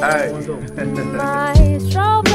Hey. My strawberry